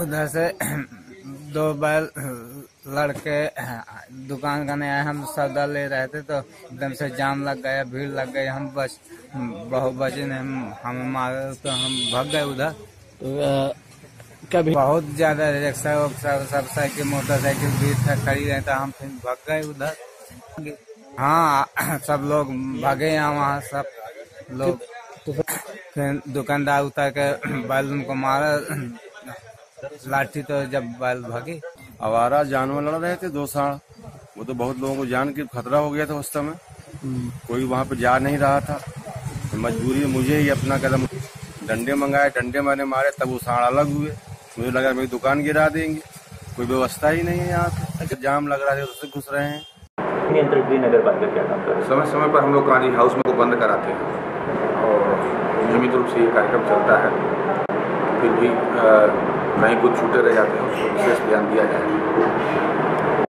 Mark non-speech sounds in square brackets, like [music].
उधर से [clears throat] दो बैल लड़के दुकान करने आए हम सौदा ले रहे थे तो एकदम से जाम लग गया भीड़ लग गई हम बस बहुत बचे ने हम हमें मारे तो हम भाग गए उधर। तो कभी बहुत ज़्यादा रिक्शा उक्सा सब साइकिल मोटरसाइकिल भी था खड़ी रहे तो हम फिर भाग गए उधर। हाँ [clears throat] सब लोग भागे यहाँ वहाँ सब लोग। तो फिर दुकानदार उतर के [clears throat] बैल उनको मारा लाठी तो जब बैल भागी। आवारा जानवर लड़ रहे थे दो साढ़ वो तो बहुत लोगों को जान के खतरा हो गया था उस समय। कोई वहाँ पे जा नहीं रहा था। तो मजबूरी में मुझे ही अपना कदम। डंडे मंगाए डंडे मैंने मारे तब वो साढ़ अलग हुए। मुझे लगा मेरी दुकान गिरा देंगे। कोई व्यवस्था ही नहीं है यहाँ पे। जाम लग रहा है उससे घुस रहे हैं। नियंत्रण के नगर पालिका क्या काम कर समय समय पर हम लोग काली हाउस में को बंद कराते हैं। और नियमित रूप से ये कार्यक्रम चलता है। फिर भी कहीं कुछ छूटे रह जाते हैं उसको विशेष ध्यान दिया जाए।